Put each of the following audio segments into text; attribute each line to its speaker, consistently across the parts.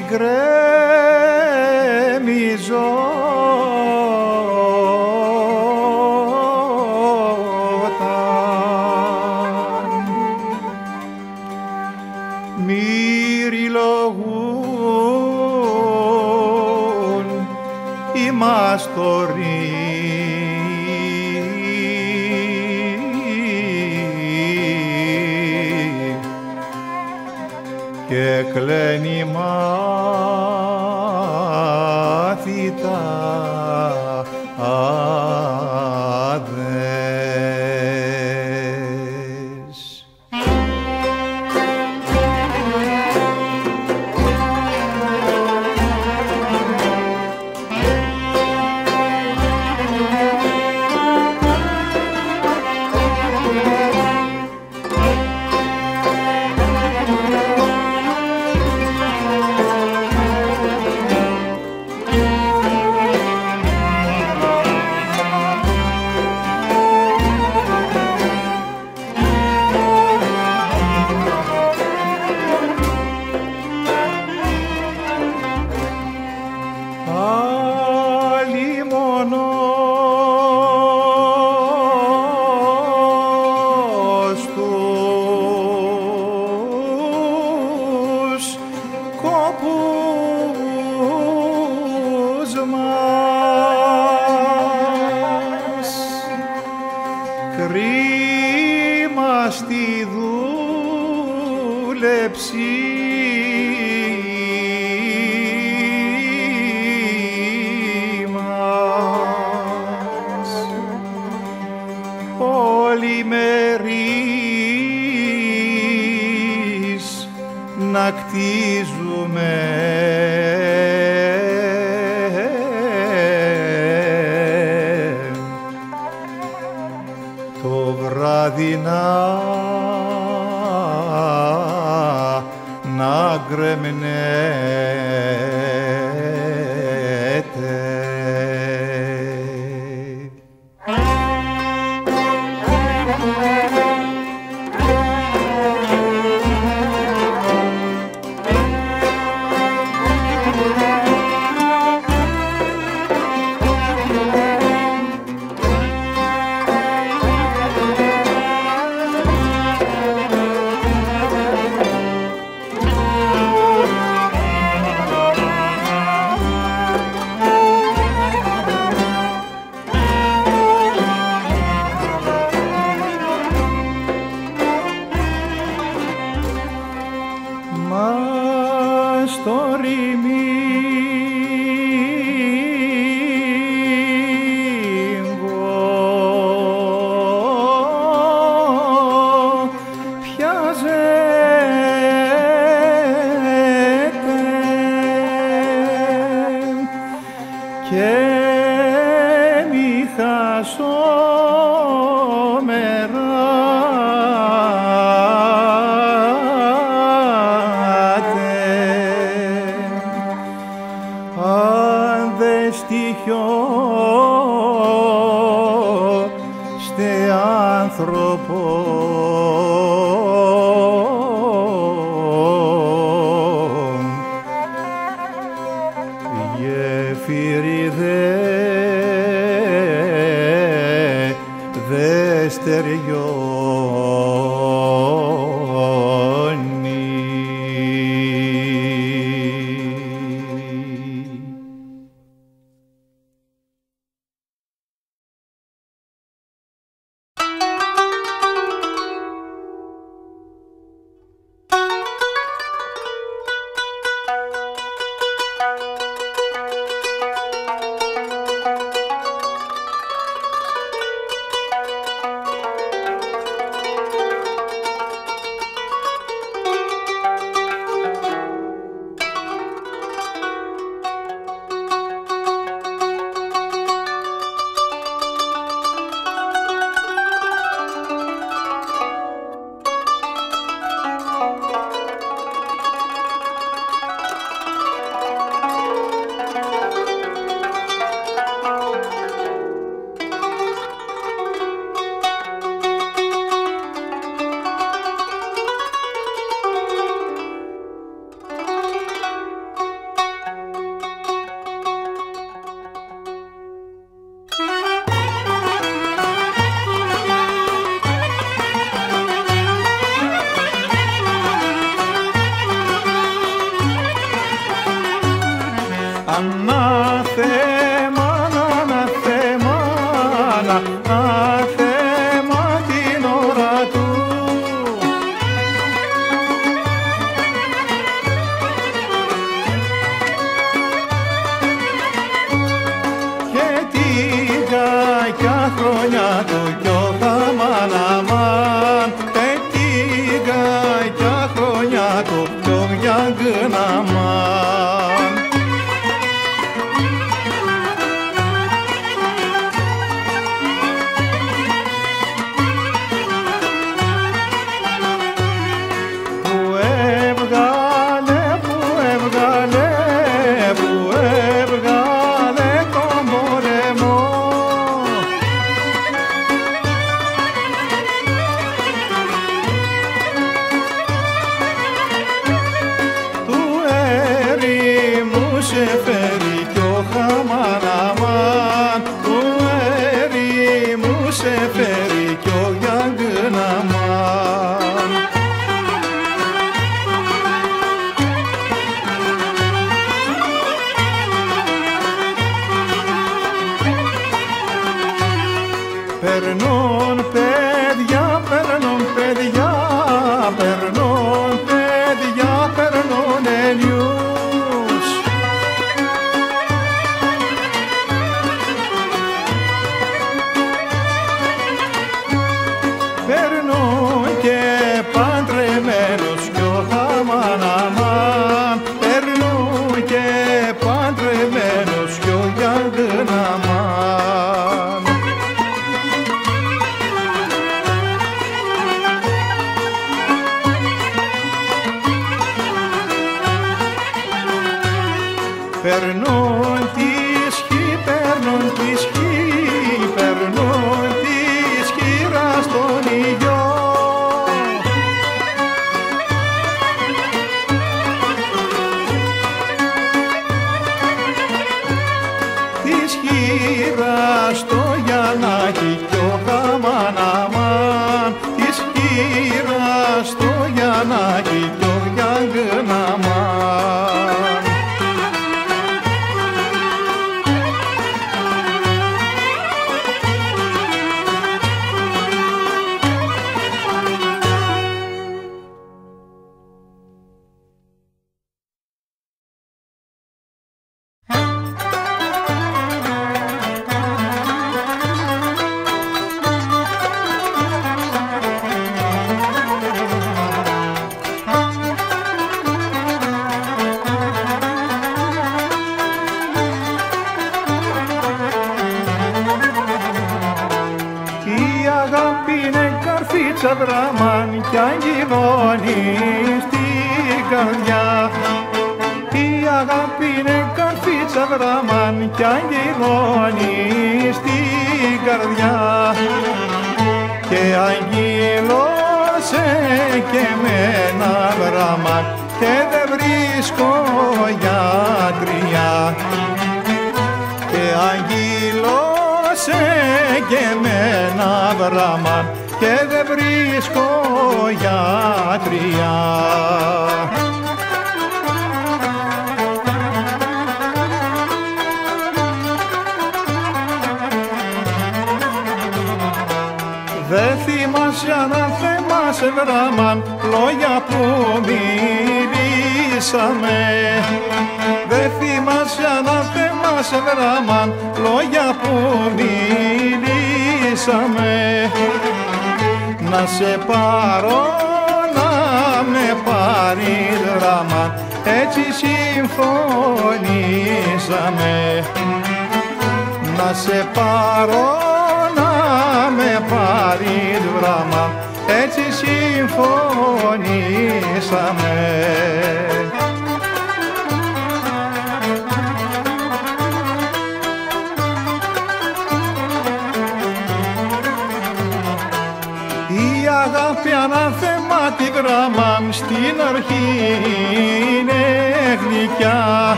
Speaker 1: βράδυ στοιχειό στε άνθρωπος. Περνούν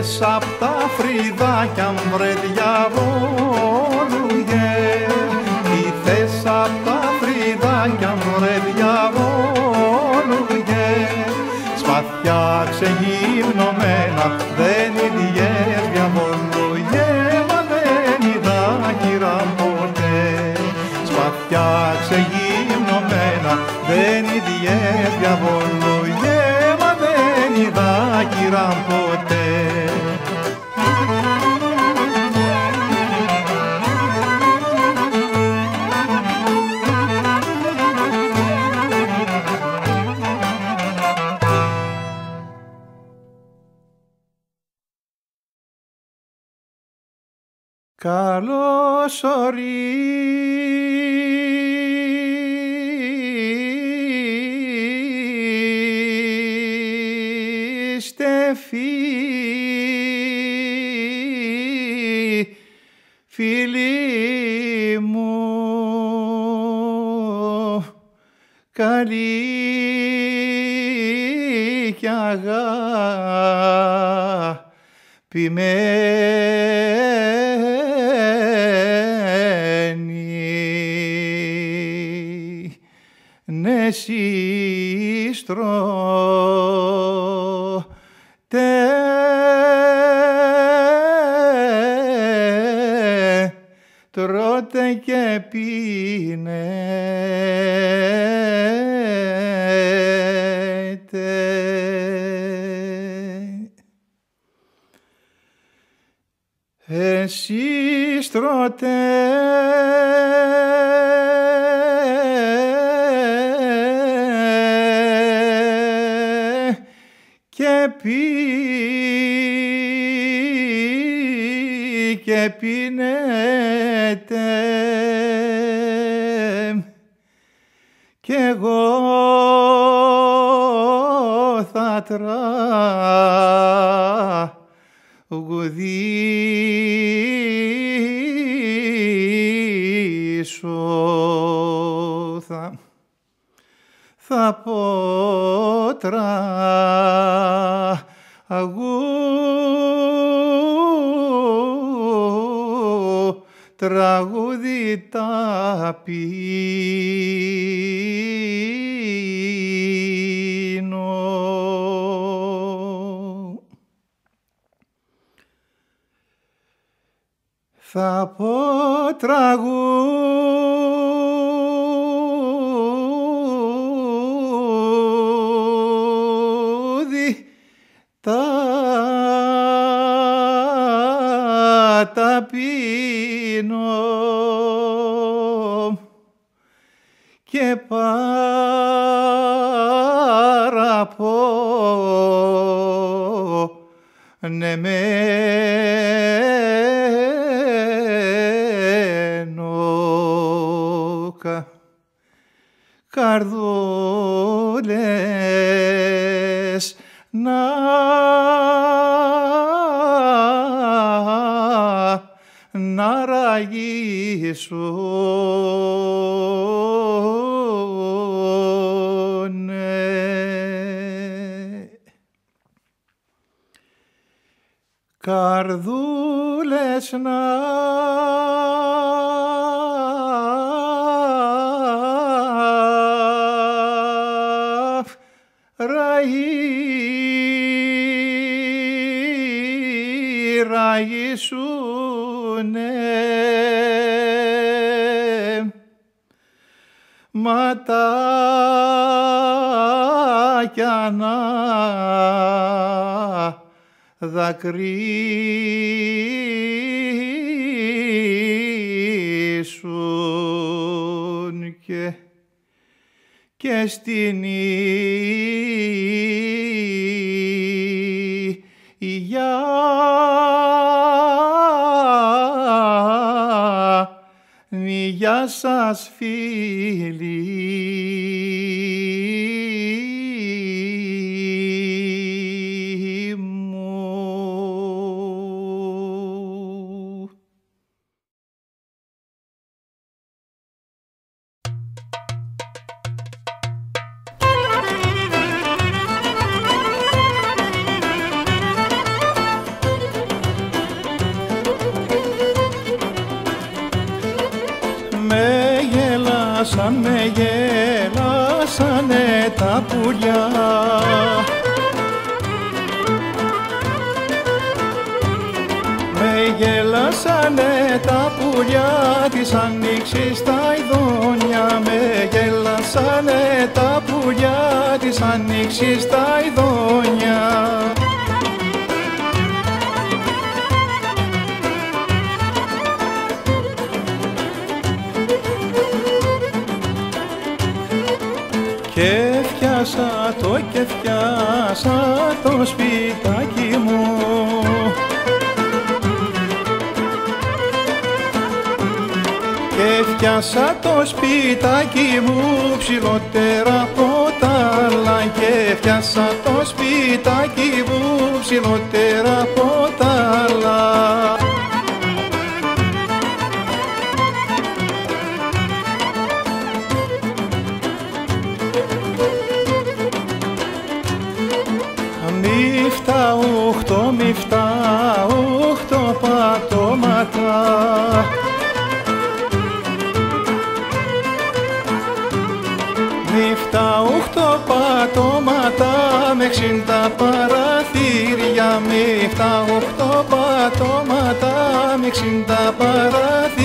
Speaker 1: Τι θες απ' τα φρυδάκια μου βρε διαβόλουγε. Τι θες απ' τα φρυδάκια μου βρε διαβόλουγε. Σπαθιά ξεγυμνωμένα δεν ιδιές διαβόλουγε Μα δεν είδα κύρα ποτέ. Σπαθιά ξεγυμνωμένα δεν ιδιές διαβόλουγε Μα δεν είδα κύρα ποτέ να ραγίσουνε. Καρδούλες να ματάκια να δακρύσουν και και στην υγειά Γεια σας φίλοι της ανοίξης τα ειδόνια φτιάσα το και φτιάσα το σπιτάκι μου. Και φτιάσα το σπιτάκι μου ψηλότερα από τα άλλα και φτιάσα το σπιτάκι μου ψηλότερα από με εξήντα παραθύρια Μυφτά, οχτώ πατώματα με εξήντα παραθύρια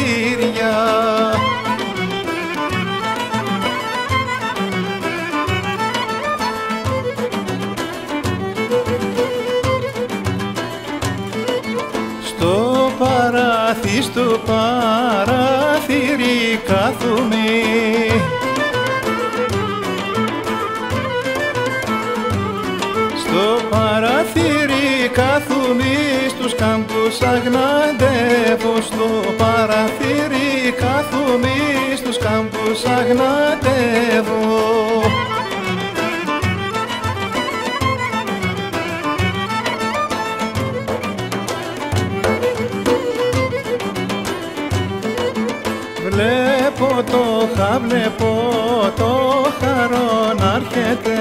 Speaker 1: αγναντεύω Στο παράθυρι κάθομαι στους κάμπους αγναντεύω. Βλέπω το χα, βλέπω το χαρό να έρχεται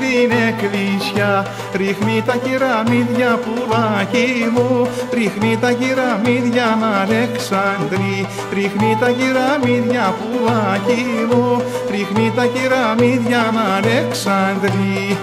Speaker 1: την εκκλησιά ρίχνει τα κεραμίδια πουλάκι μου. Ρίχνει τα κεραμίδια Αλεξάνδρη ρίχνει τα κεραμίδια πουλάκι μου. Ρίχνει τα κεραμίδια Αλεξάνδρη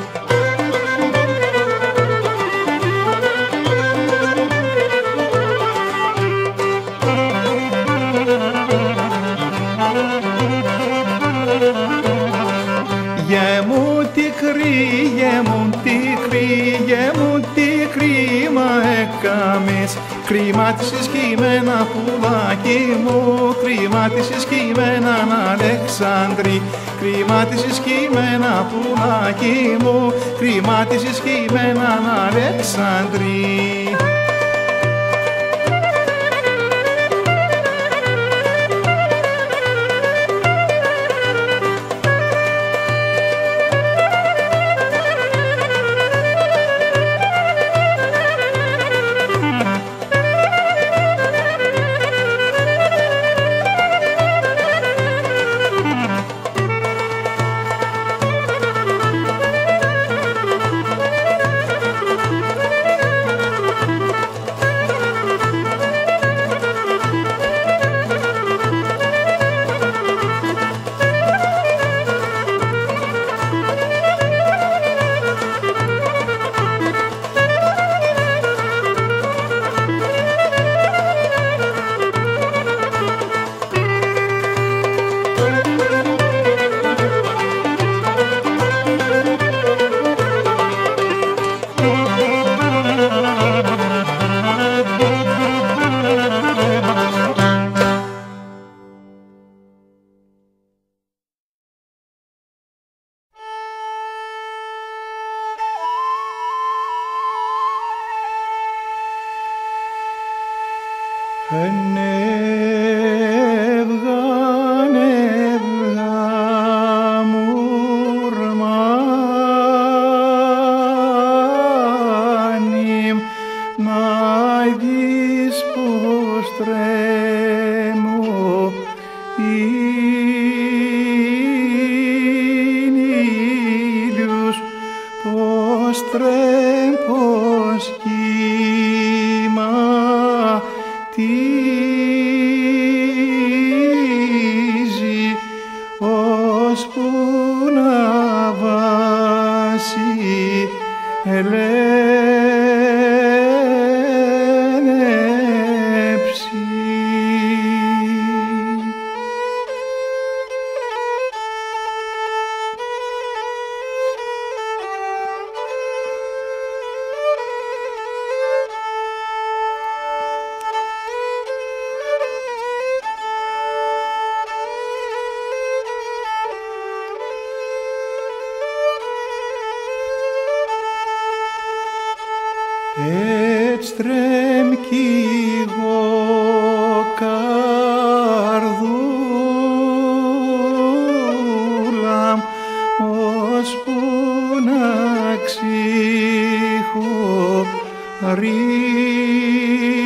Speaker 1: Κρίμα της ισχυμένα πουλάκι μου Κρίμα της ισχυμένα Αλεξάνδρη Κρίμα της ισχυμένα πουλάκι μου Κρίμα της ισχυμένα Αλεξάνδρη
Speaker 2: να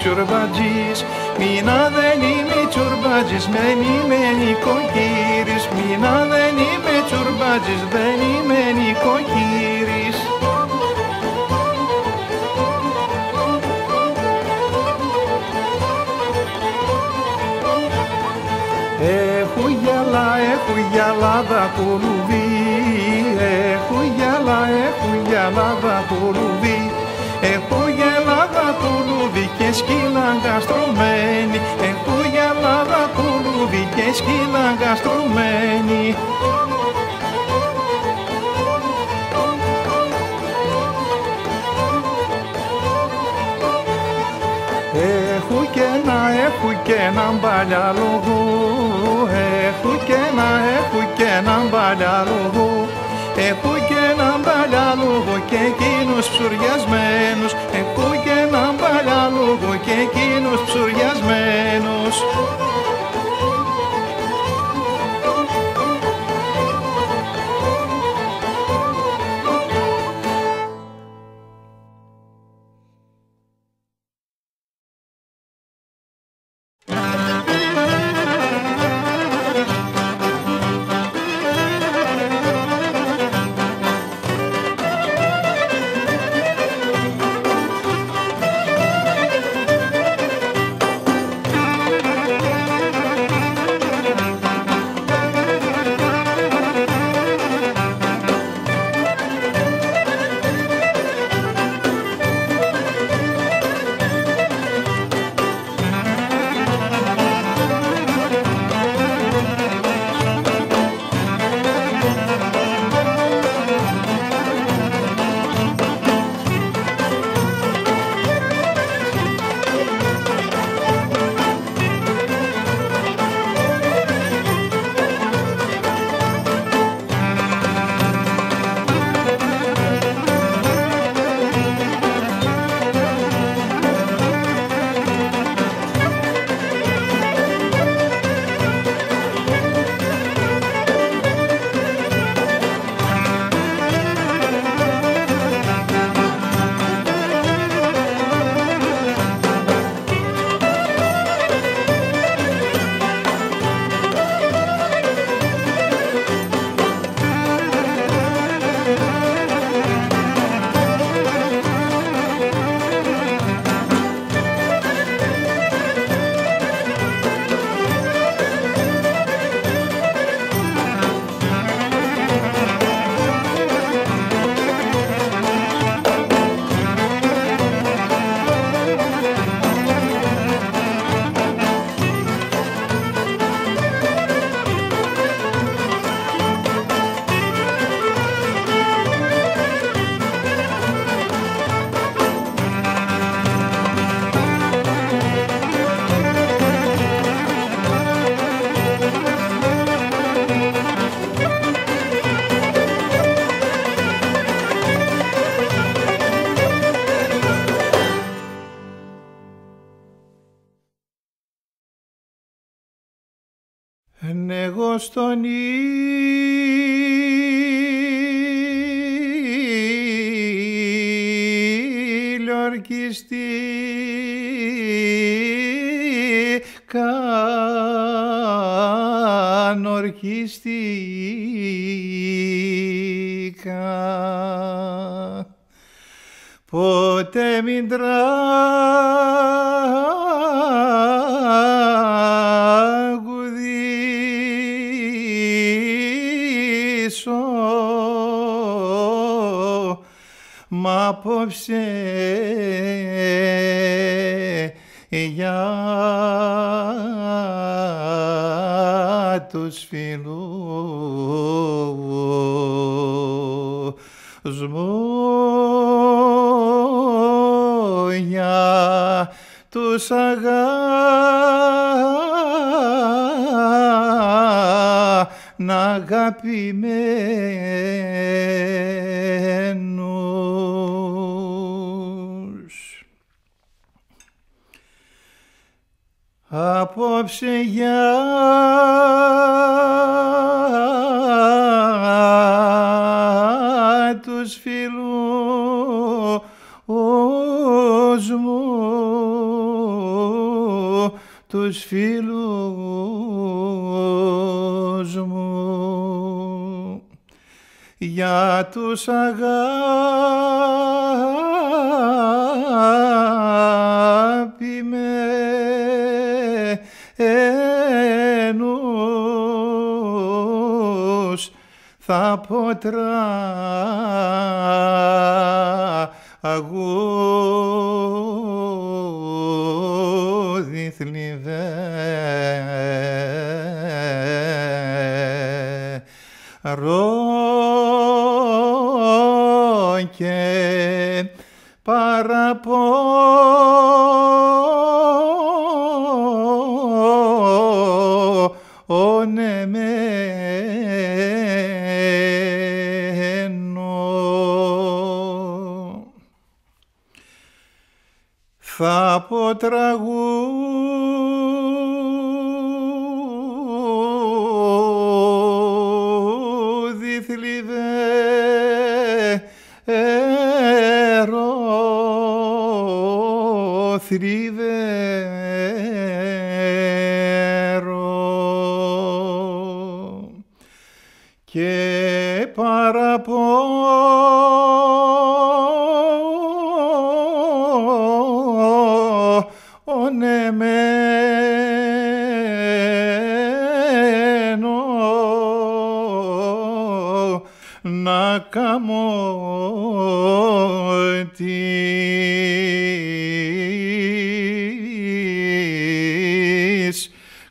Speaker 1: είμαι τσουρμπατζής. Μήνα δεν είμαι τσουρμπατζής, δεν είμαι νοικοκύρης. Μήνα δεν είμαι τσουρμπατζής, δεν είμαι νοικοκύρης. Έχω γυαλά, έχω γυαλά τα κολουβί. Έχω γυαλά, έχω γυαλά τα κολουβί. Έχω γελάδα κουλούδι και σκύλα γκαστρωμένη Έχω γελάδα κουλούδι και σκύλα γκαστρωμένη Έχω και ένα, έχω και ένα μπαλιαλογό Έχω και ένα, έχω και ένα μπαλιαλογό Έχω και ένα μπαλιάλογο και εκείνους ψουριασμένους Έχω και ένα μπαλιάλογο και εκείνους ψουριασμένους εγώ στον ήλιο ορκιστήκα ορκιστήκα. Ποτέ μην τραγουδήσω απόψε για τους φίλους μου για τους αγα να αγαπημένους. Απόψε για τους φίλους μου, τους φίλους μου, για τους αγαπημένους θα πω τραγούδι θλιβερό και παραπονεμένο θα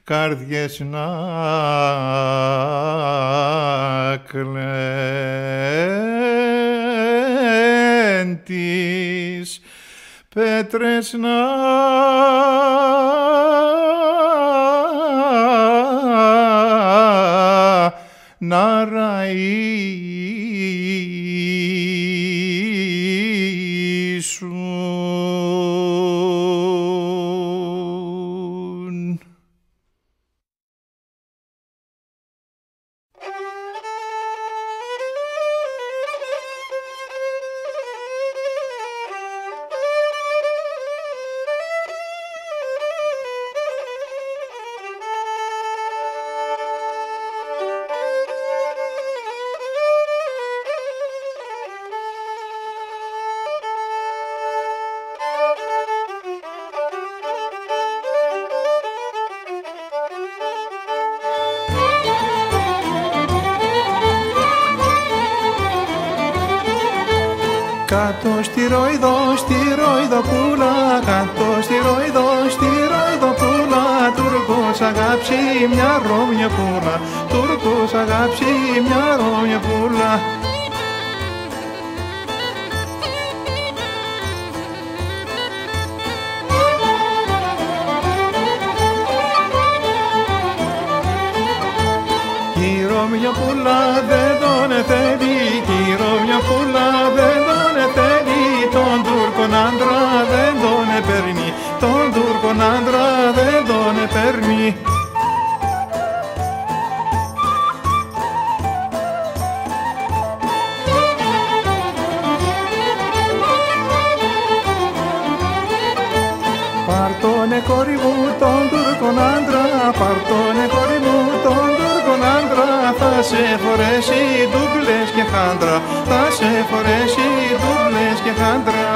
Speaker 1: καρδιές να κλαίν τις πέτρες να να ραΐσουν. Μια ρόμια πούλα, Τούρκος αγάψει μια ρόμια πούλα. Κι η ρόμια πουλά δεν τον θέλει, κι η ρόμια πουλά δεν τον θέλει, τον Τούρκον άντρα δεν τον παίρνει, τον Τούρκον άντρα πάρ' τον εγχώρι μου τον Τούρκον άντρα Θα σε φορέσει ντουμπλές και χάντρα. Θα σε φορέσει ντουμπλές και χάντρα.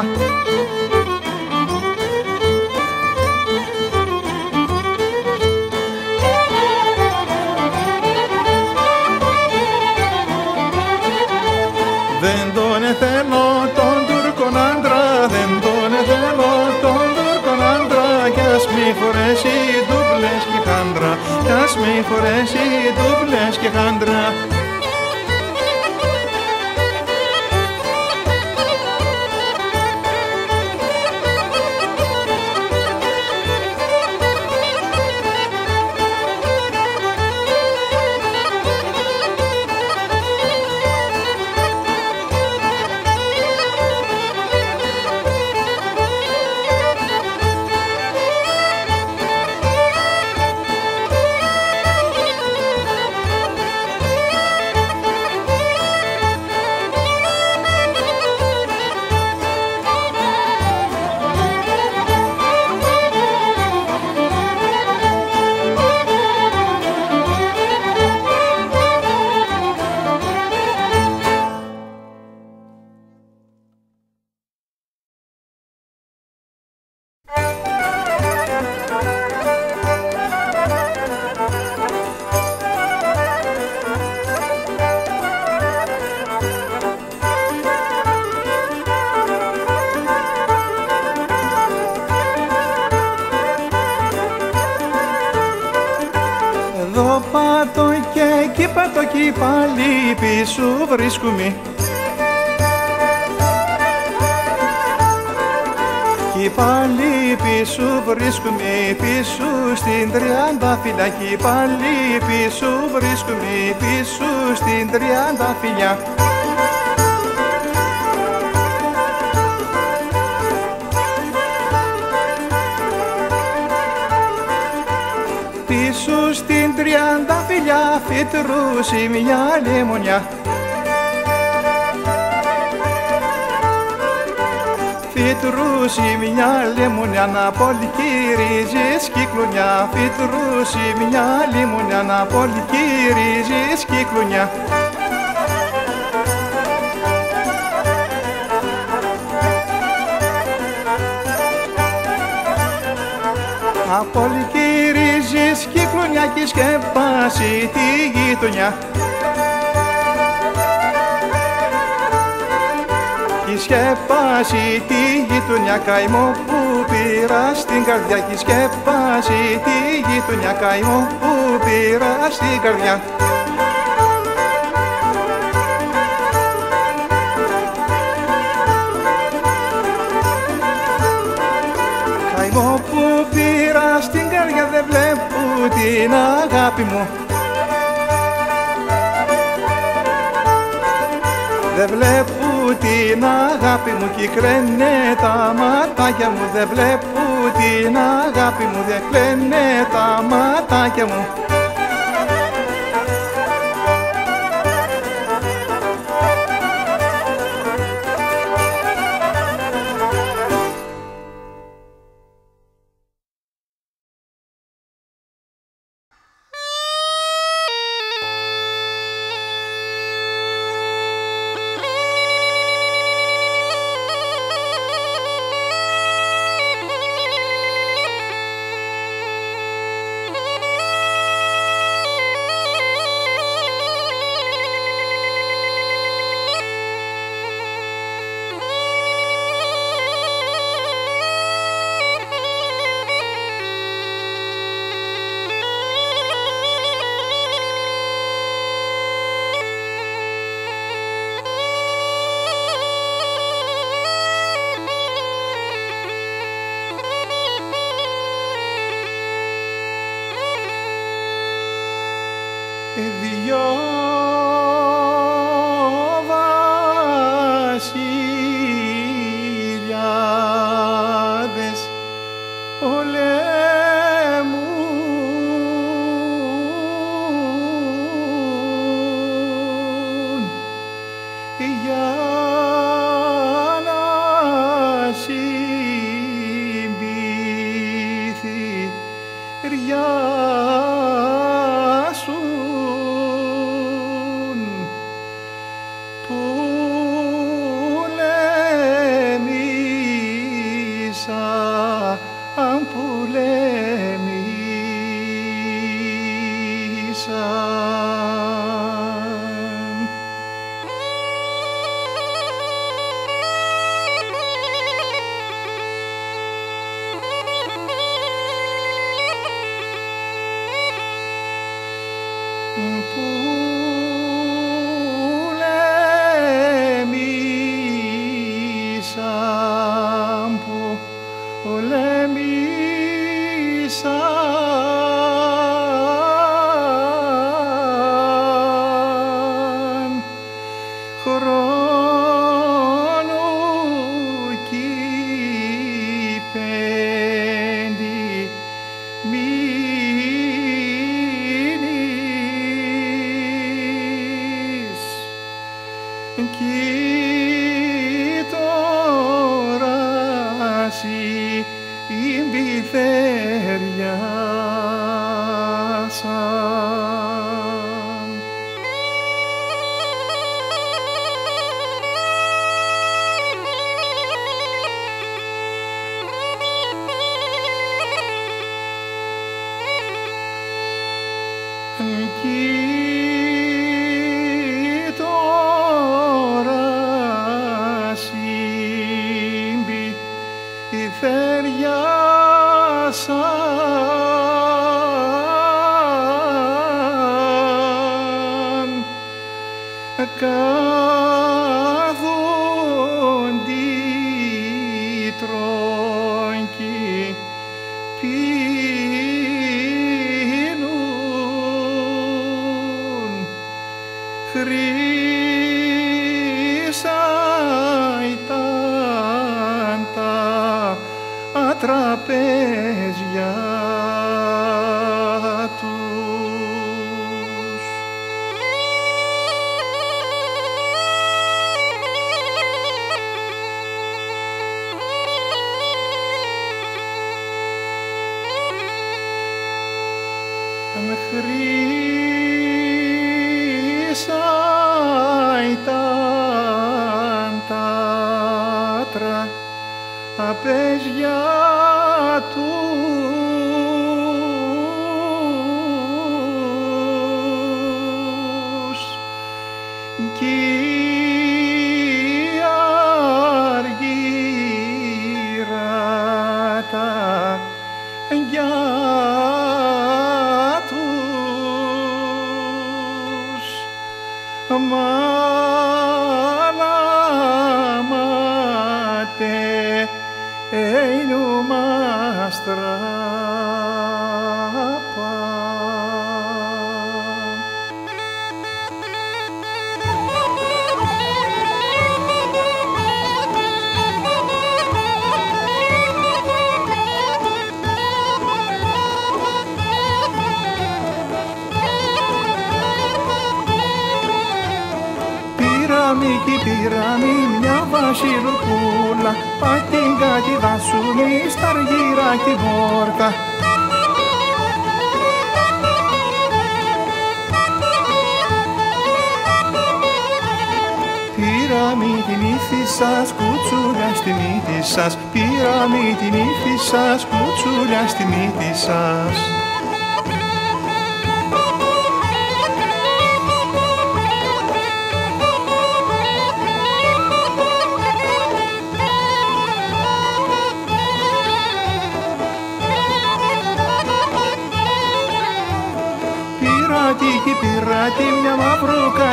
Speaker 1: Κι πάλι πίσω βρίσκουμε πίσω στην τριάντα φυλιά Κι πάλι πίσω βρίσκουμε πίσω στην τριάντα φυλιά. Πίσω στην τριάντα φιλιά φυτρούσε μια λεμονιά Φυτρούσε μια λεμονιά να πολυκυρίζεις. Κυκλουνιά Φυτρούσε μια λεμονιά να πολυκυρίζεις. Κυκλουνιά Απολυκυρίζεις κυκλουνιά και σκεπάσει τη γειτονιά Κι σκεπάσει τη γειτονιά καημό που πήρα. Στην καρδιά Κι σκεπάσει τη γειτονιά καημό που πήρα. Στην καρδιά. Καημό που πήρα στην καρδιά δεν βλέπω την αγάπη μου. Δεν βλέπω την αγάπη μου κι κλαίνε τα ματάκια μου Δεν βλέπω την αγάπη μου, δεν κλαίνε τα ματάκια μου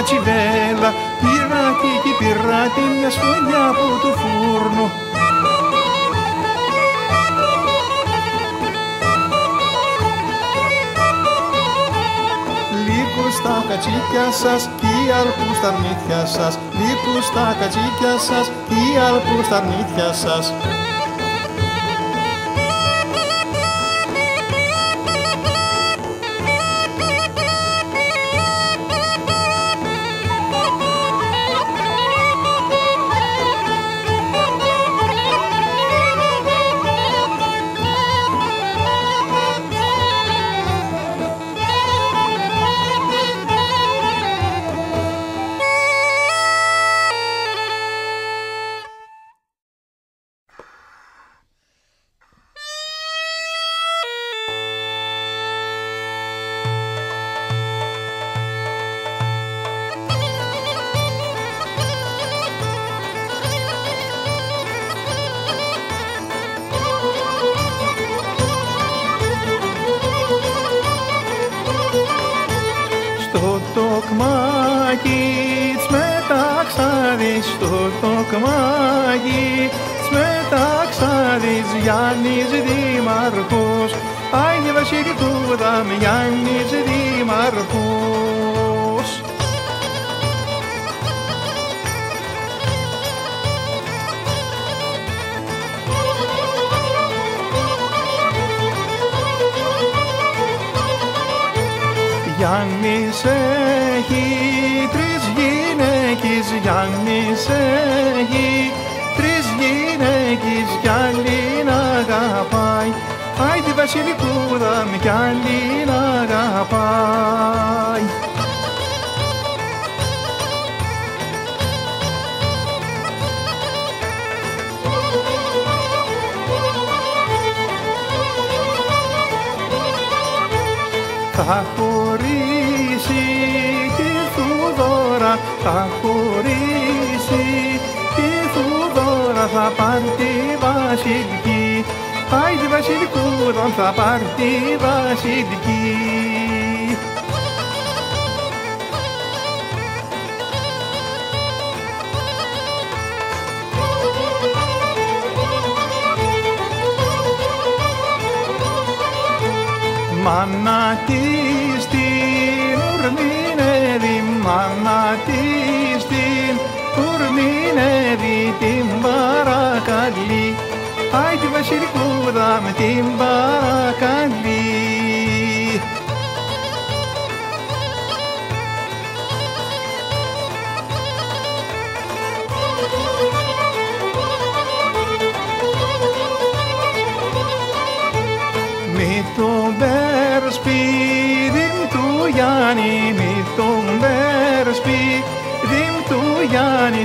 Speaker 1: μια τσιβέλα πειράτη και πειράτη μια σφαλιά από το φούρνο. Λίκου στα κατσίκια σας κι αλπού στα αρνίτια σας. Λίκου στα κατσίκια σας και αλπού στα αρνίτια σας.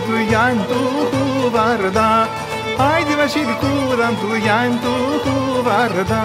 Speaker 3: tu yan tu varda Haydi Reşit Kur'an tu yan tu varda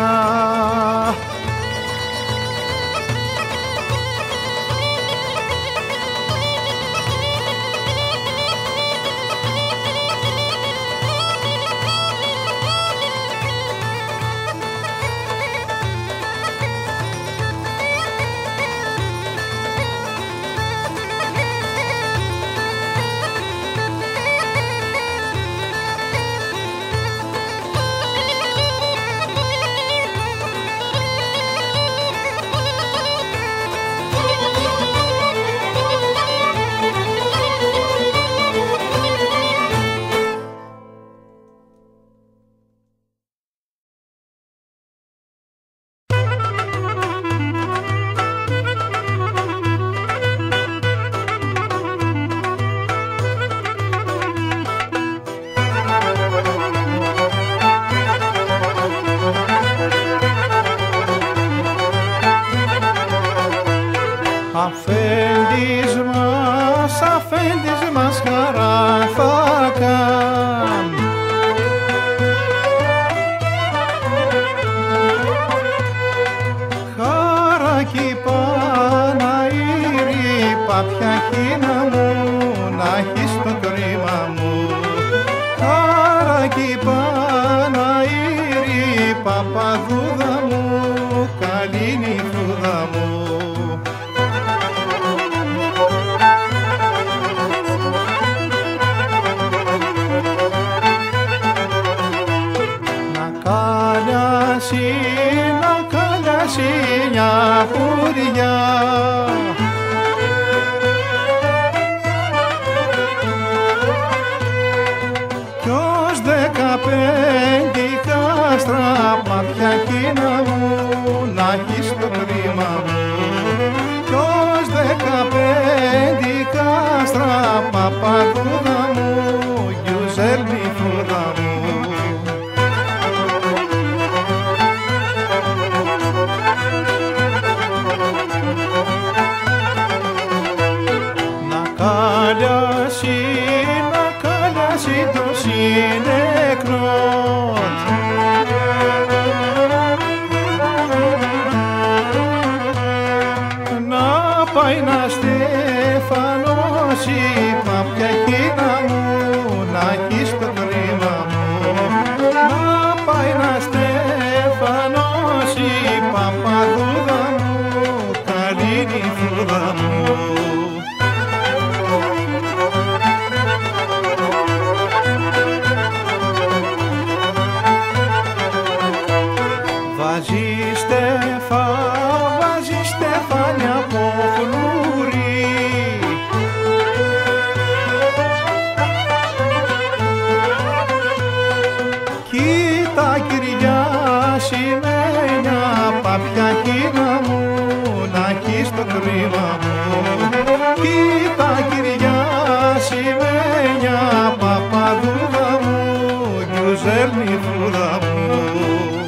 Speaker 1: love.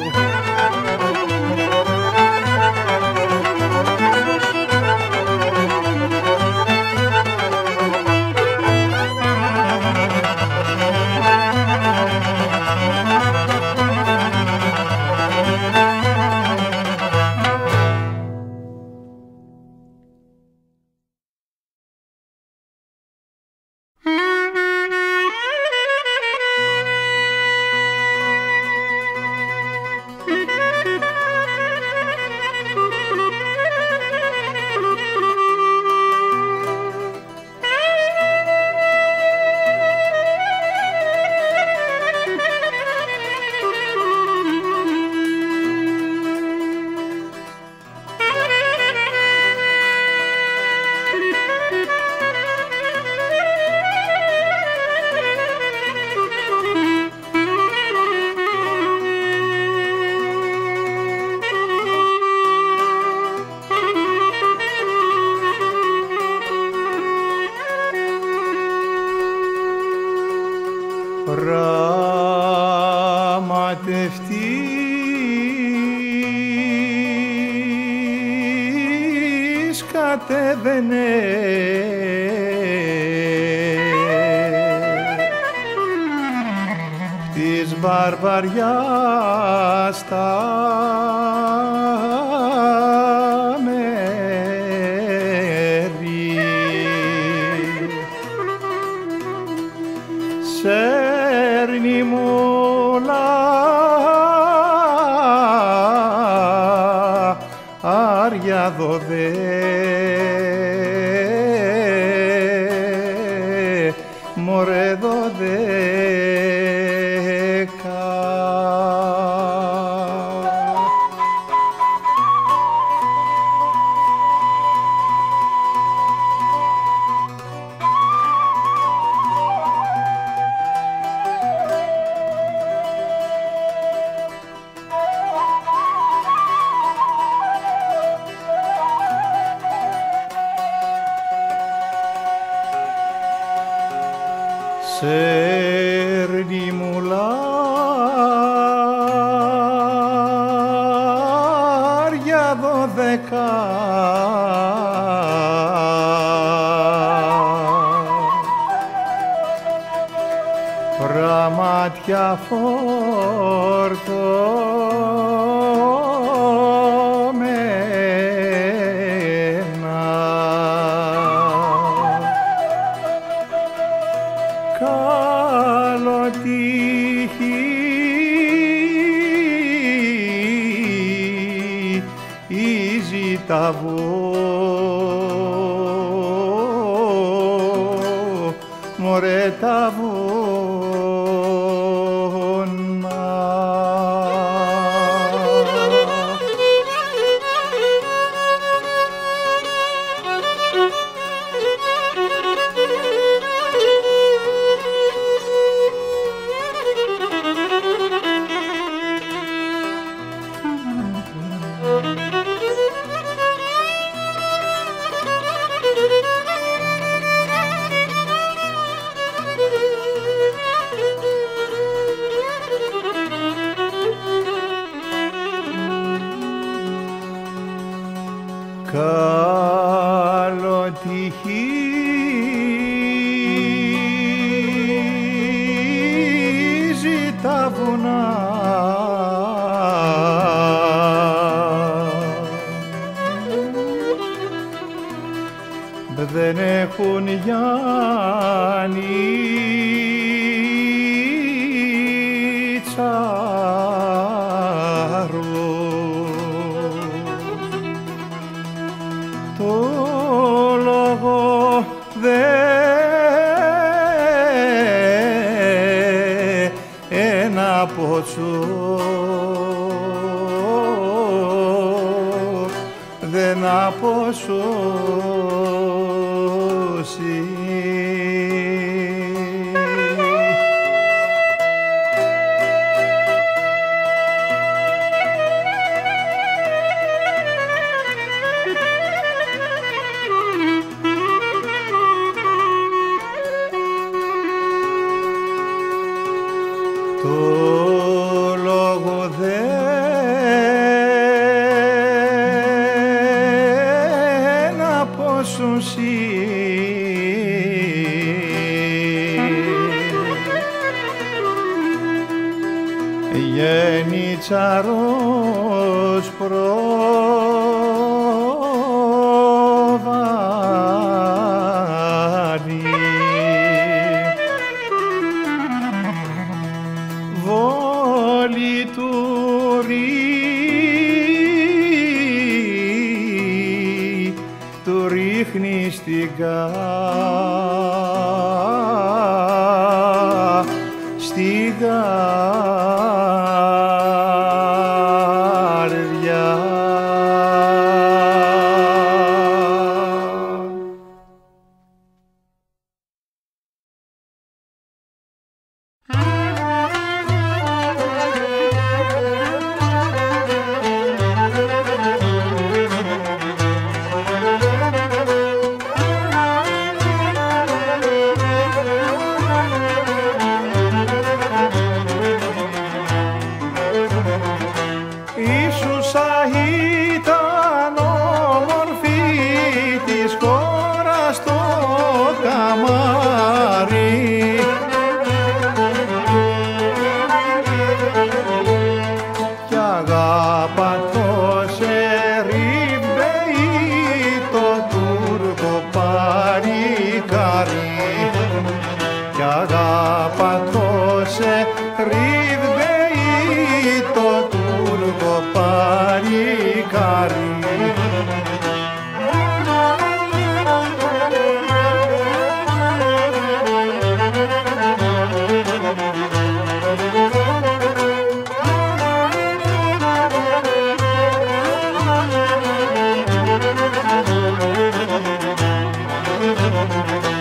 Speaker 1: Αδράχτια και ροκούλες,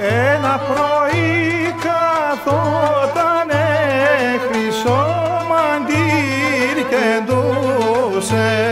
Speaker 1: τάμπουρ, τούμπουρ, λε, λε,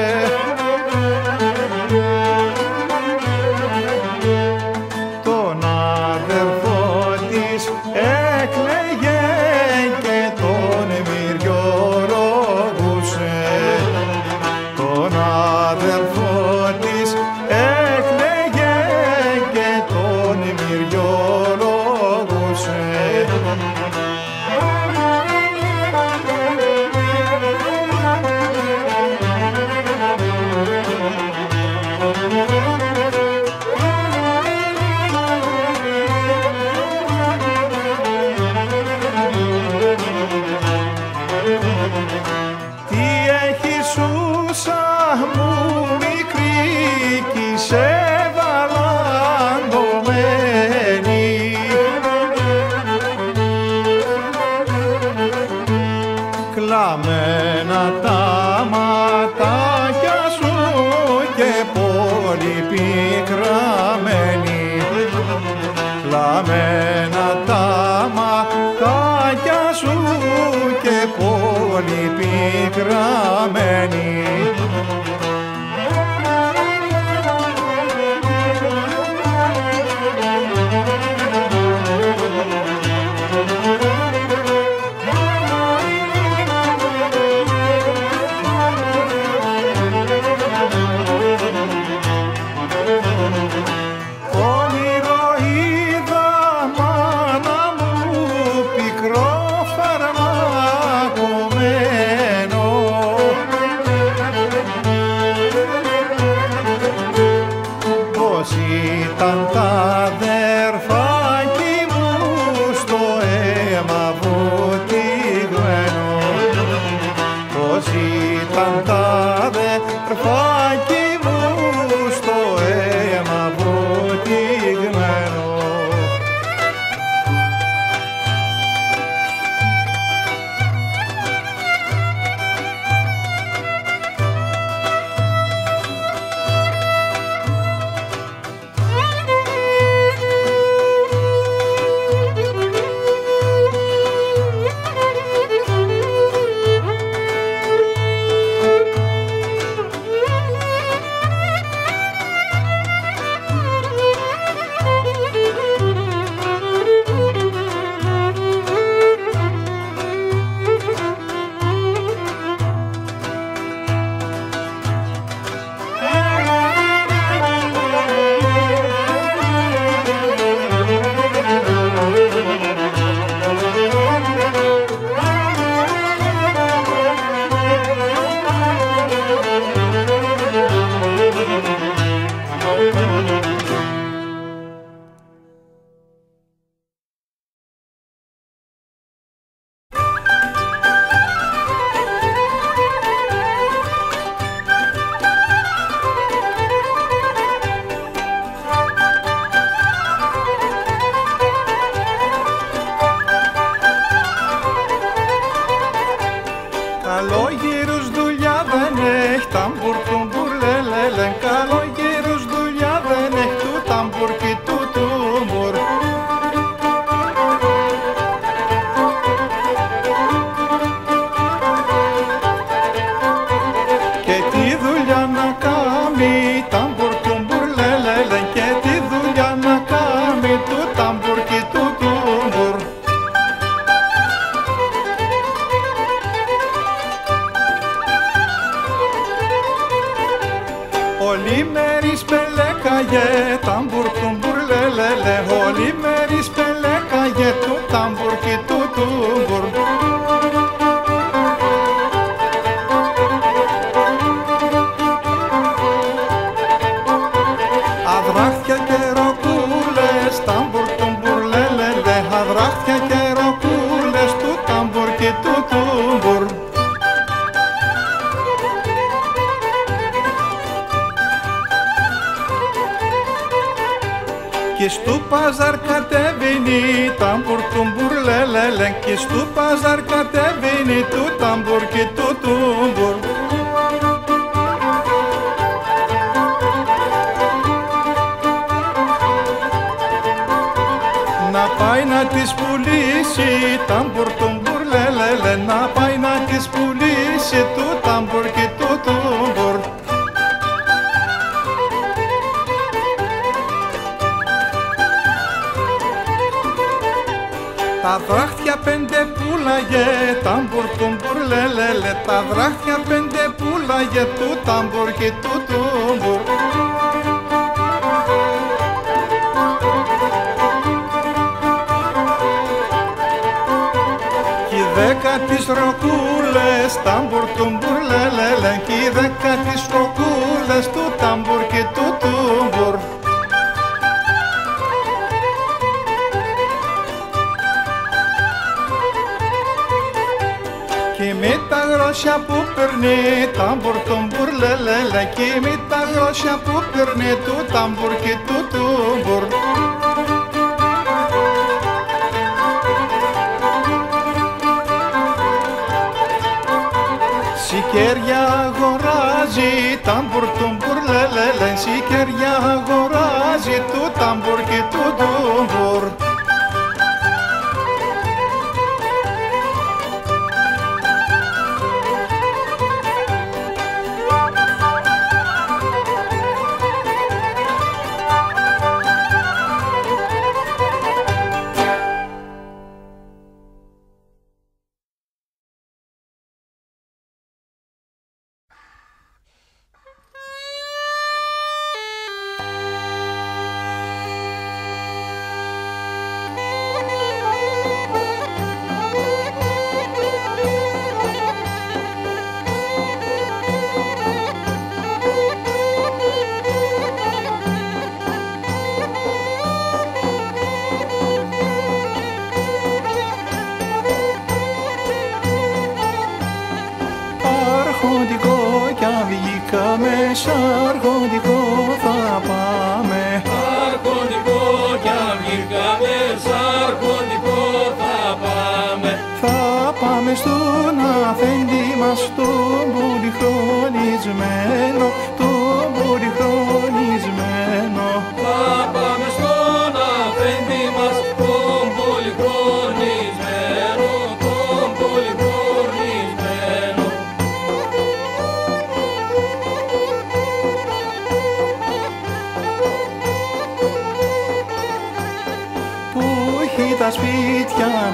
Speaker 1: αρχοντικό κι αν βγήκα μέσα αρχοντικό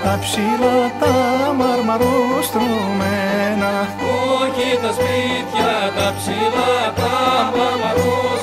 Speaker 1: τα ψηλά τα μαρμαρόστρωμένα
Speaker 2: Όχι τα σπίτια τα ψηλά τα
Speaker 1: μαρμαρόστρωμένα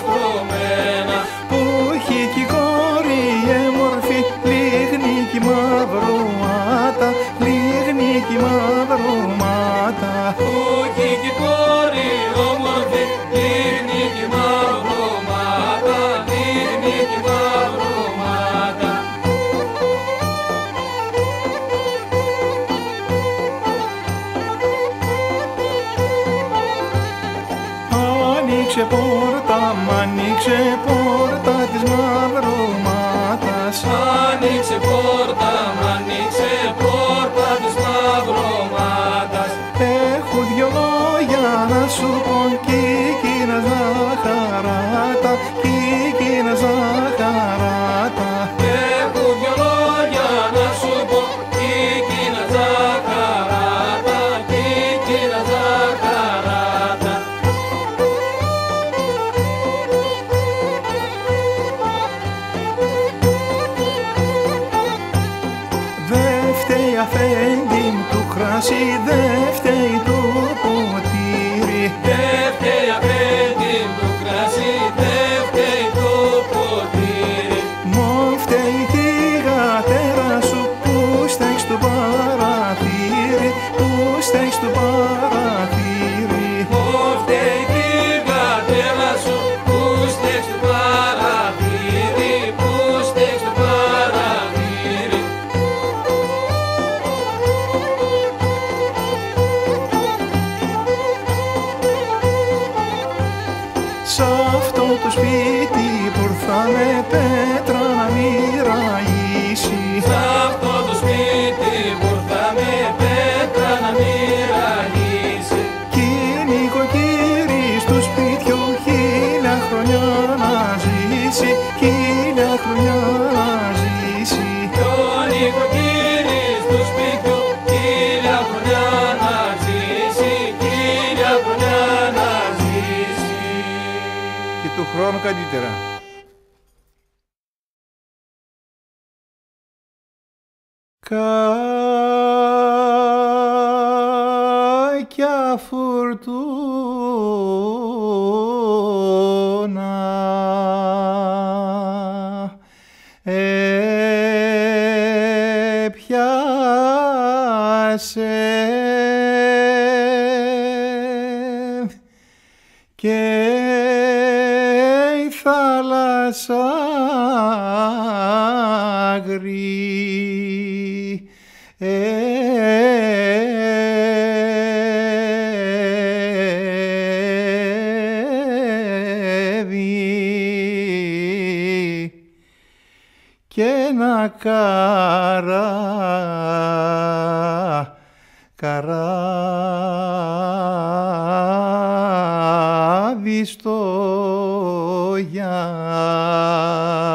Speaker 1: θάλασσα άγρη. και να καρά, καρά, στο Yeah.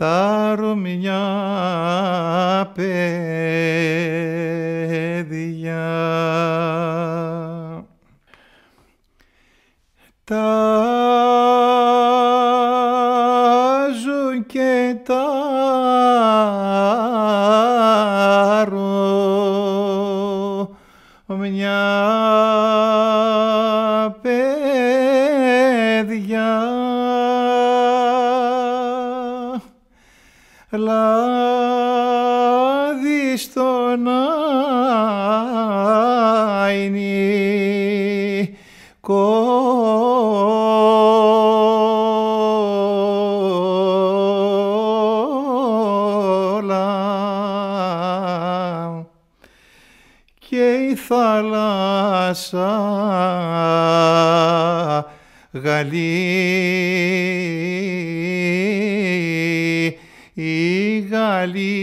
Speaker 1: τάρο μια παιδιά. Τα θάλασσα Γαλή, γαλήνεψε.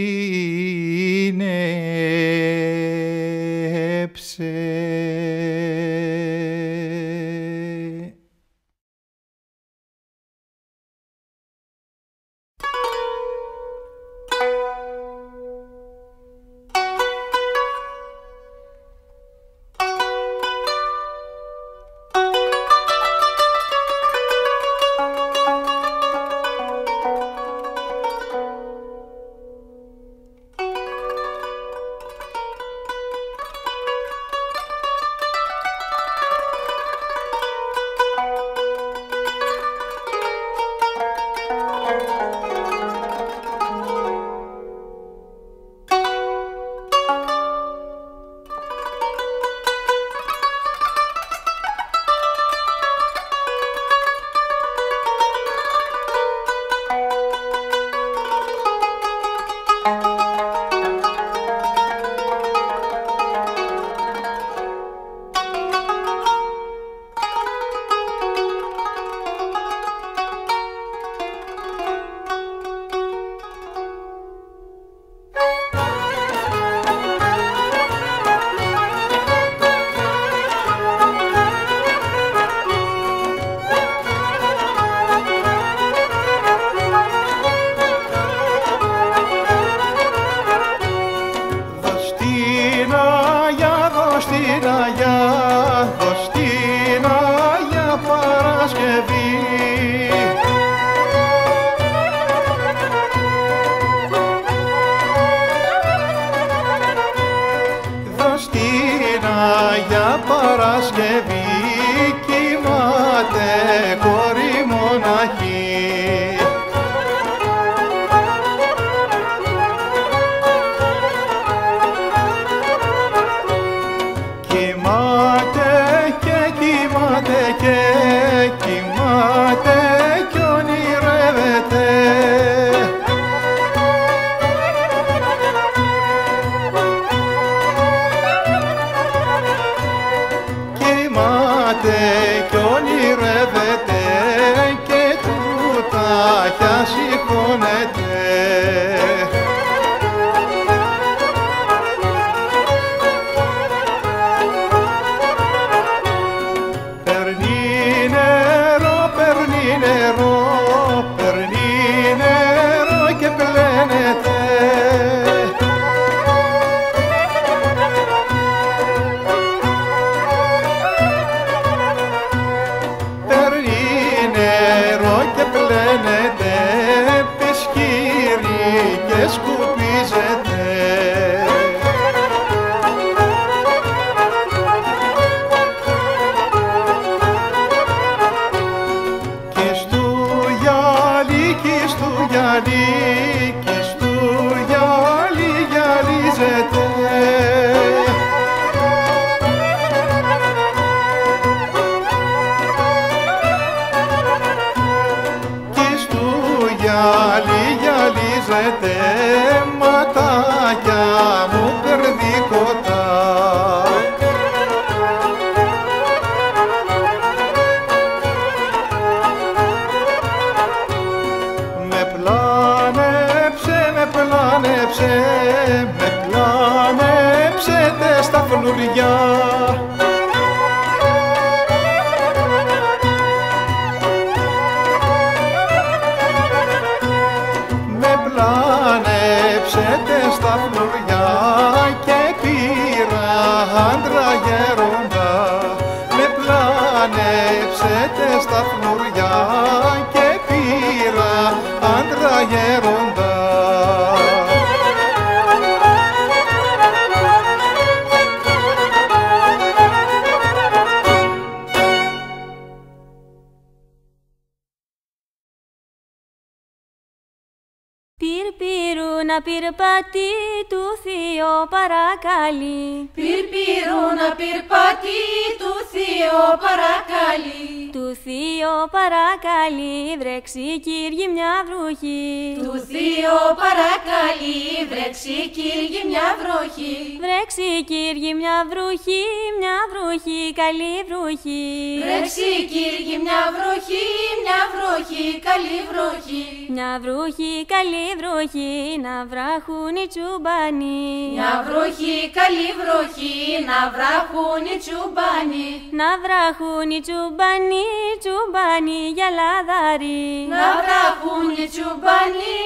Speaker 4: Βροχή.
Speaker 5: Μια βροχή,
Speaker 4: καλή βροχή, να βράχουν οι τσουμπάνοι.
Speaker 5: Μια βροχή, καλή βροχή, να βράχουν οι τσουμπάνοι.
Speaker 4: Να βράχουν οι τσουμπάνοι, τσουμπάνοι για λαδάρι.
Speaker 5: Να βράχουν οι τσουμπάνοι,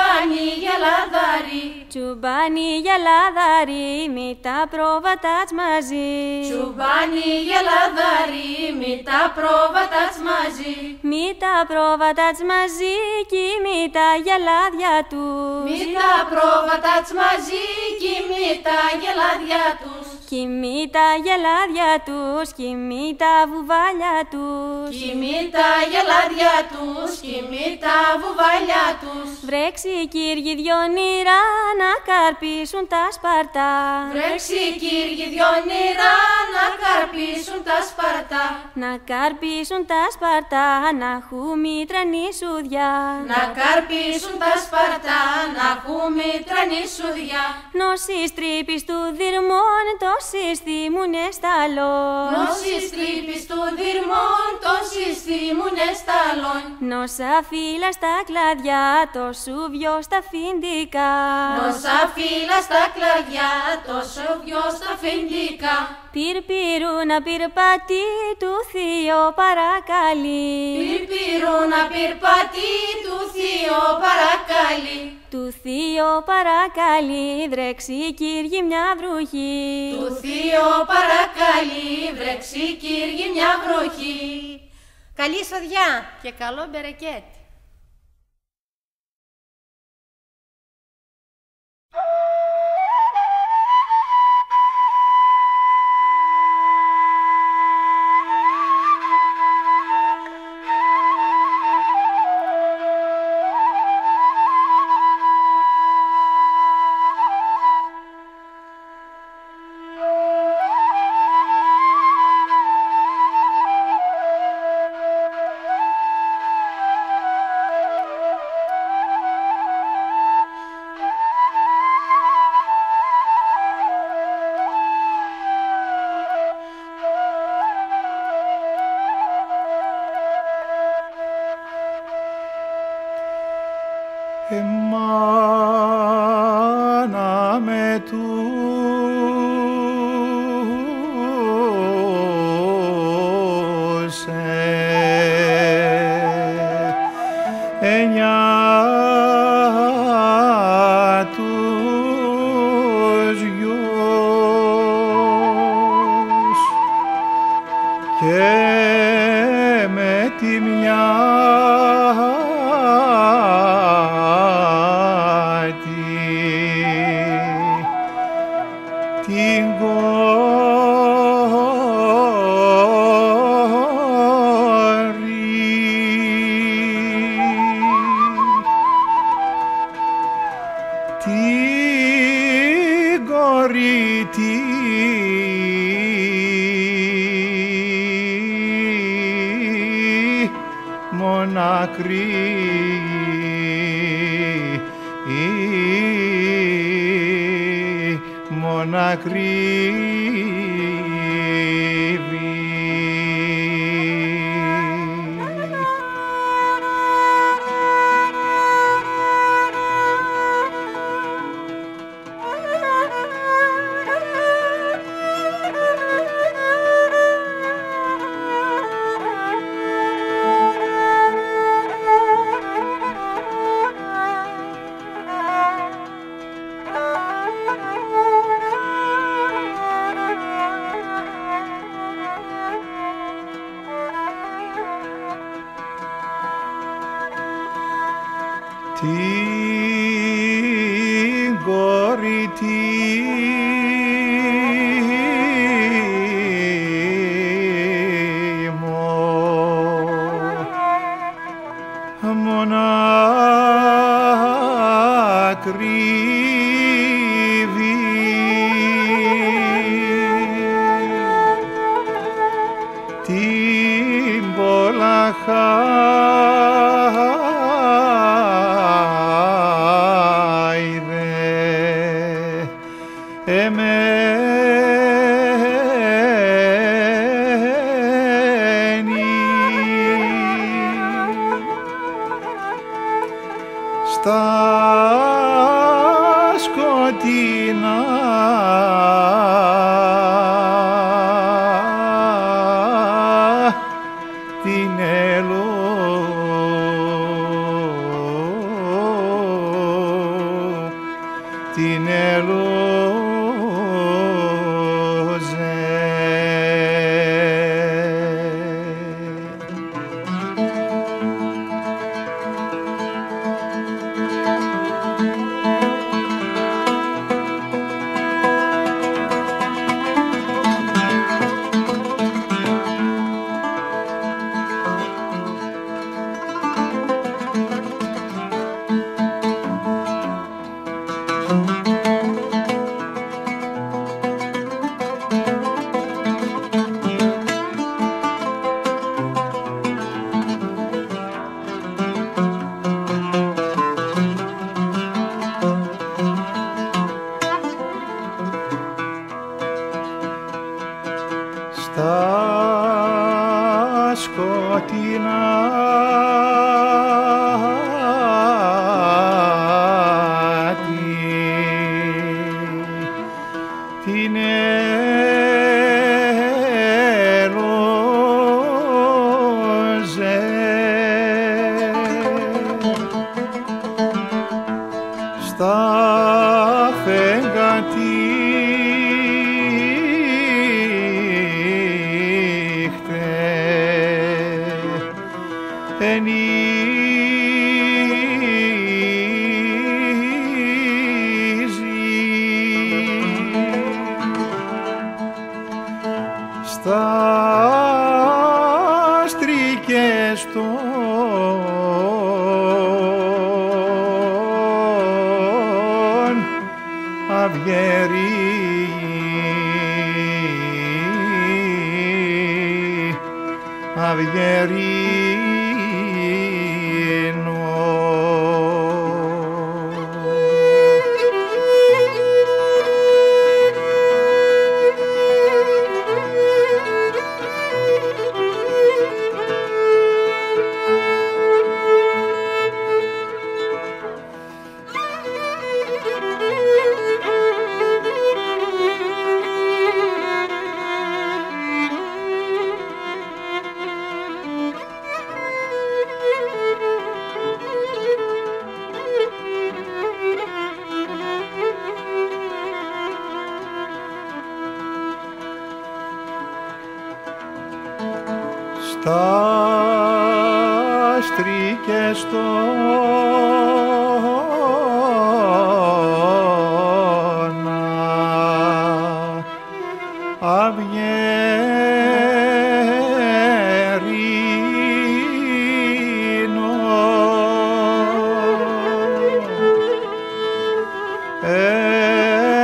Speaker 5: τσουμπάνοι για λαδάρι.
Speaker 4: Τσουμπάνι για λαδάρι, μη τα πρόβατα μαζί.
Speaker 5: Τσουμπάνι για λαδάρι, μη τα πρόβατα μαζί.
Speaker 4: Μη τα πρόβατα μαζί κι μη τα γελάδια τους.
Speaker 5: Μη τα πρόβατα μαζί κι μη τα γελάδια τους.
Speaker 4: Κοιμή τα γελάδια τους, κοιμή τα βουβάλια τους.
Speaker 5: Κοιμή τα γελάδια τους, κοιμή τα βουβάλια τους.
Speaker 4: Βρέξει Κύριοι δυο νηρά να καρπίσουν τα σπαρτά.
Speaker 5: Βρέξει Κύριοι δυο νηρά να καρπίσουν τα σπαρτά.
Speaker 4: Να καρπίσουν τα σπαρτά, να έχουμε τρανίσουδια.
Speaker 5: Να καρπίσουν τα σπαρτά, να έχουμε τρανίσουδια.
Speaker 4: Νόσης τρύπης του δυρμών, το συστήμουνε σταλόν.
Speaker 5: Νόσης τρύπης του δυρμών, το συστήμουνε σταλόν.
Speaker 4: Νόσα φύλλα στα κλαδιά, το σούβιο στα φιντικά.
Speaker 5: Νόσα φύλλα στα κλαδιά, το σούβιο στα φιντικά.
Speaker 4: Πυρπύρου να πυρπατεί του θείο παρακαλεί.
Speaker 5: Πυρπύρου να πυρπατεί του θείο παρακαλεί.
Speaker 4: Του θείο παρακαλεί βρέξει Κύριε μια βροχή.
Speaker 5: Του θείο παρακαλεί βρέξει Κύριε μια βροχή.
Speaker 1: Καλή σοδιά και καλό μπερεκέτ.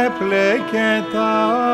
Speaker 1: έπλεκε τα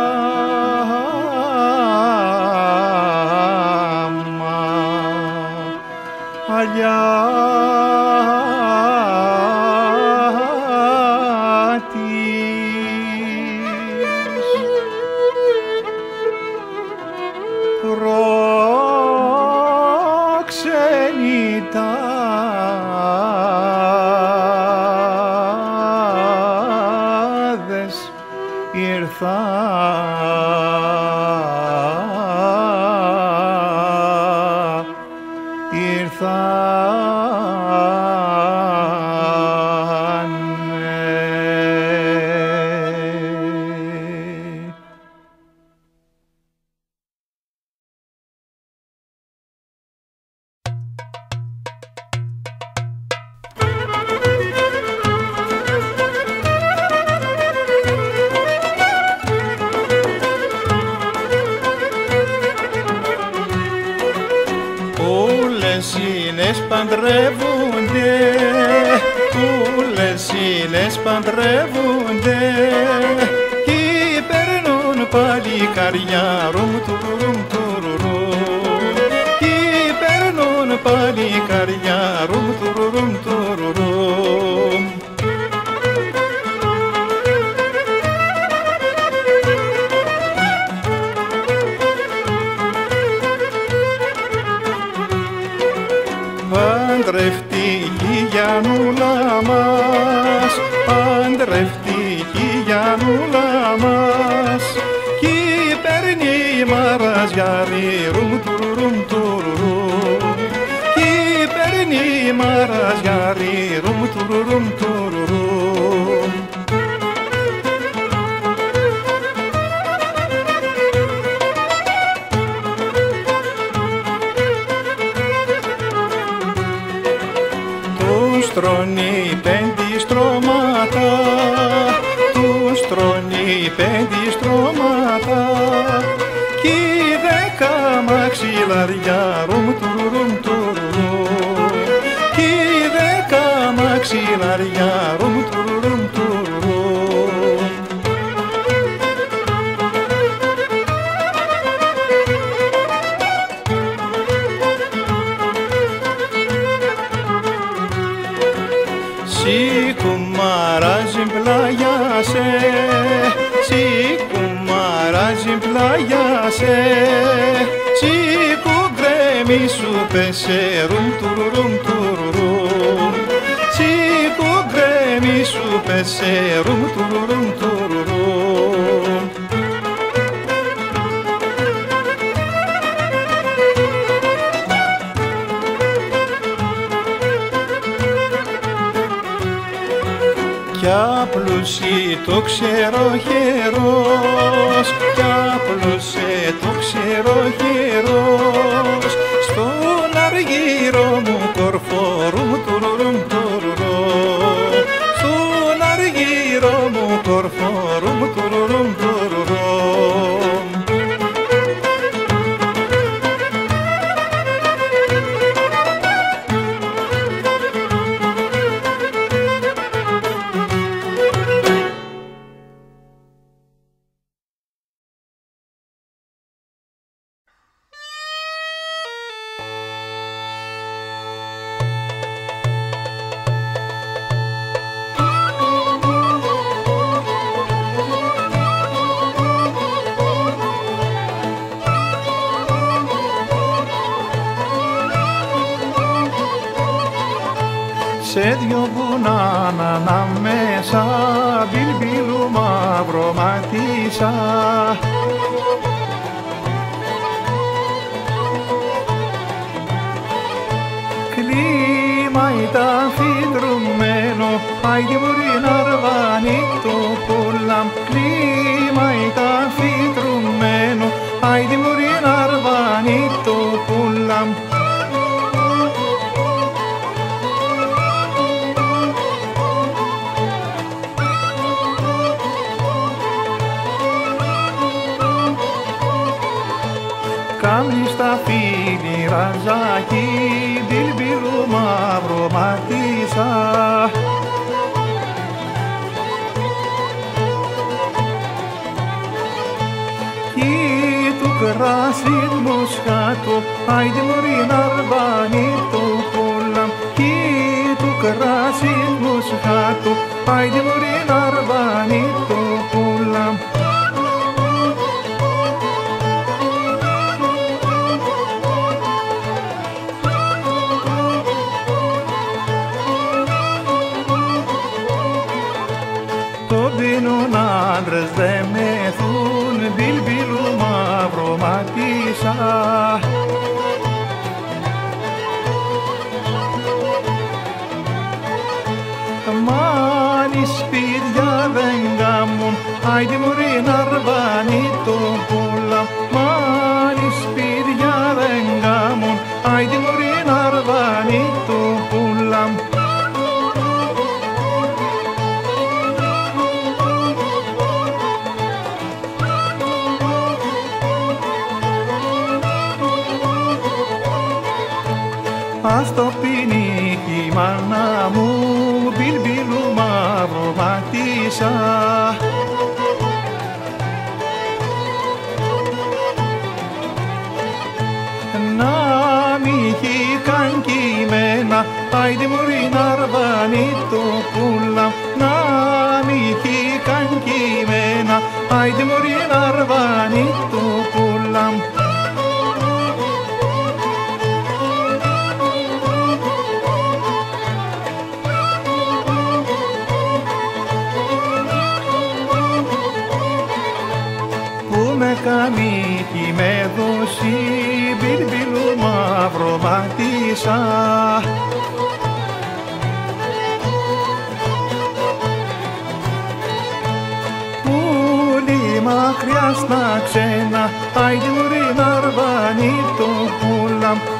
Speaker 1: Krishna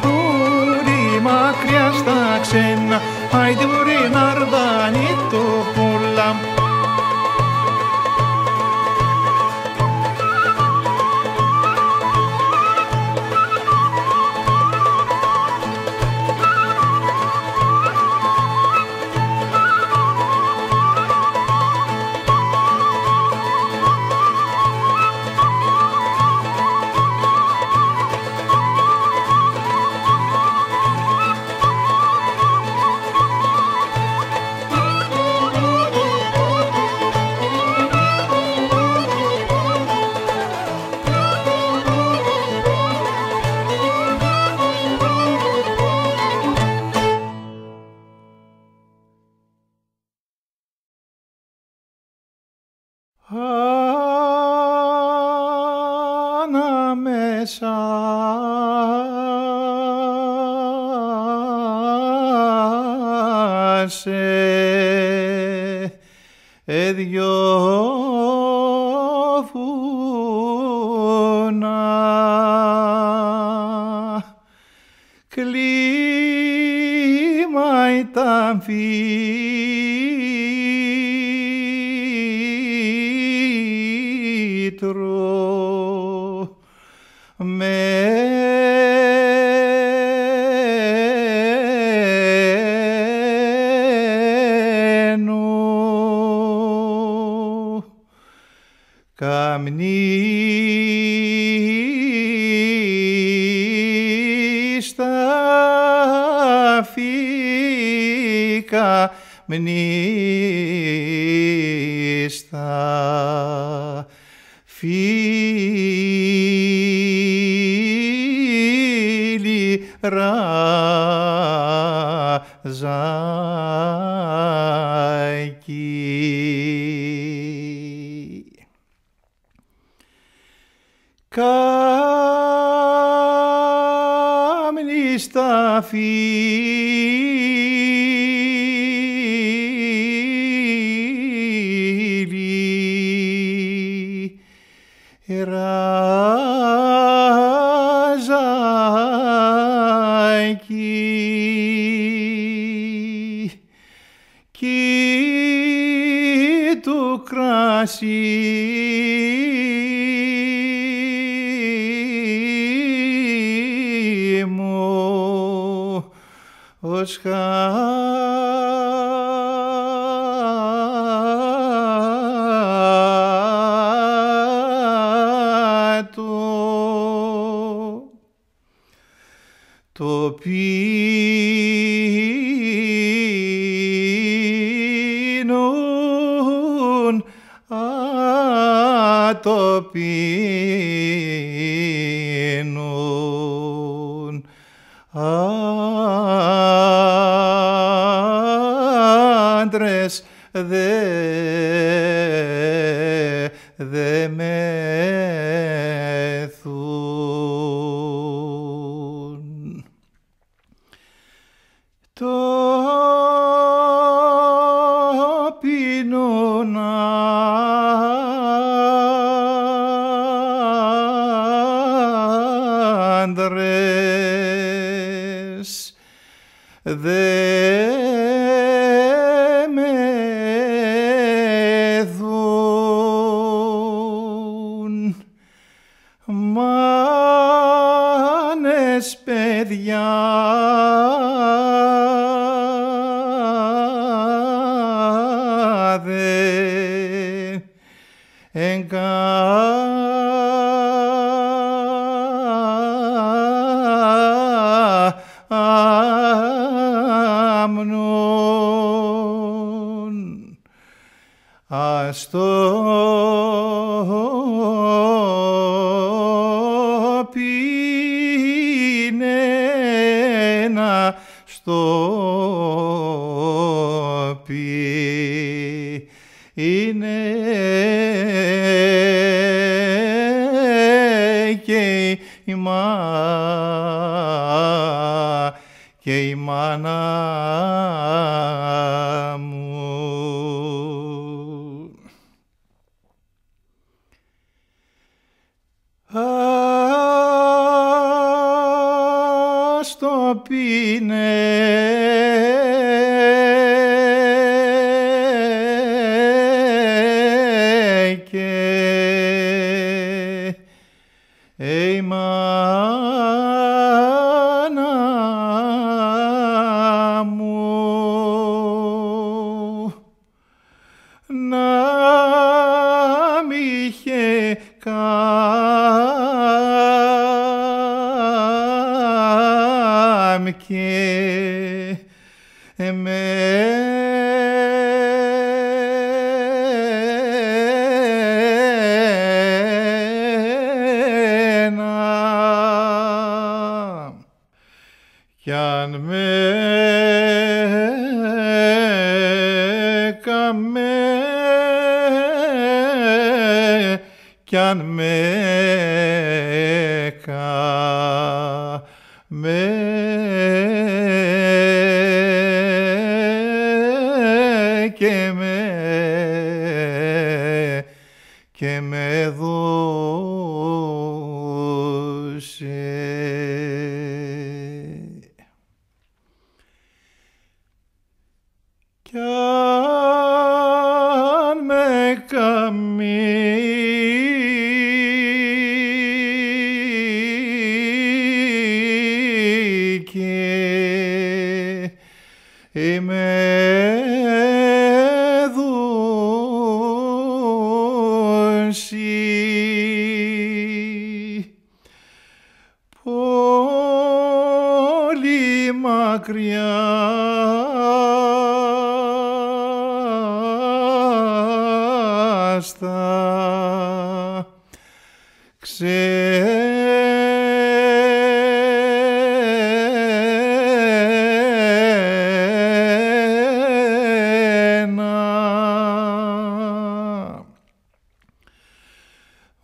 Speaker 1: Ουρί μακριά στα ξένα, άιντε ουρί ναρδάνι το πουλάμ the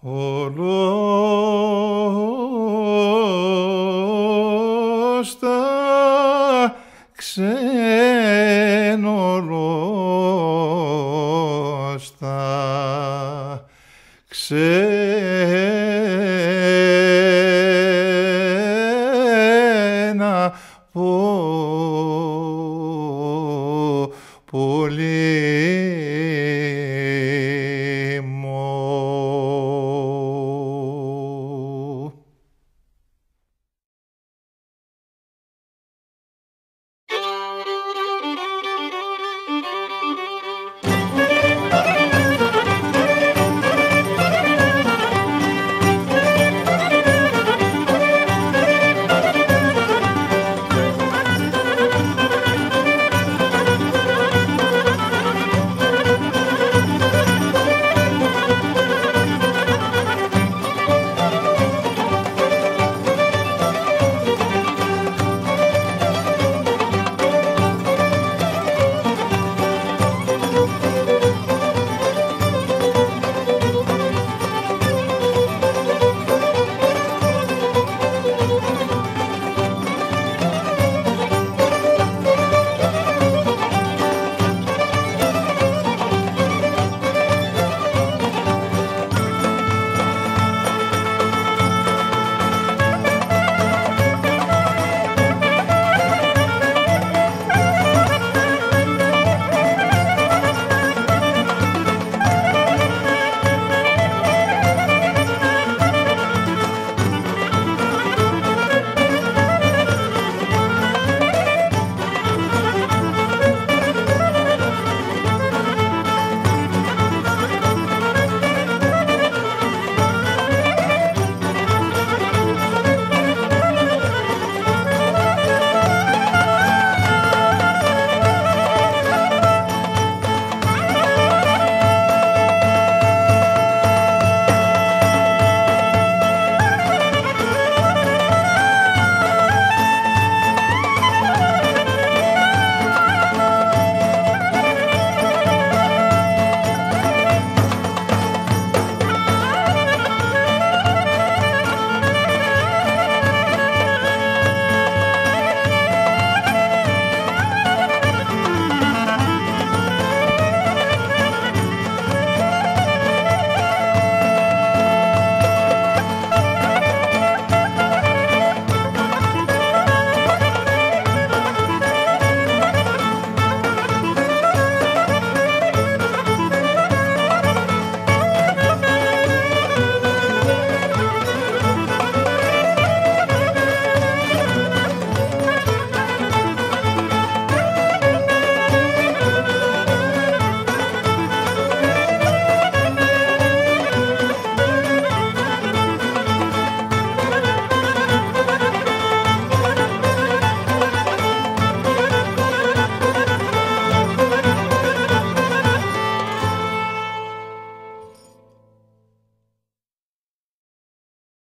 Speaker 1: Olur.